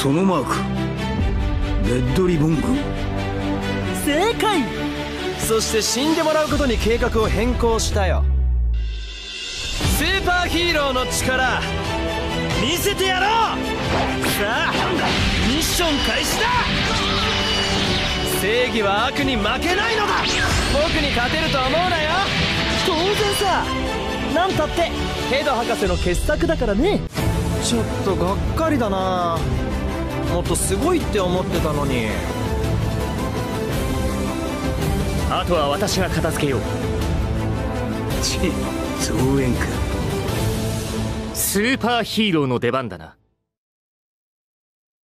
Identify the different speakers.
Speaker 1: そのマーク。レッドリボン軍。
Speaker 2: 正解。そして死んでもらうことに計画を変更したよ。スーパーヒーローの力見せてやろう。さあミッション開始だ。正義は悪に負けないのだ。僕に勝てると思うなよ。当然さ。なんたってヘド博士の傑作だからね。ちょっとがっかりだなもっとすごいって思ってたのに。
Speaker 3: あとは私が片付けよう。
Speaker 1: ち増援か。
Speaker 3: スーパーヒーローの出番だな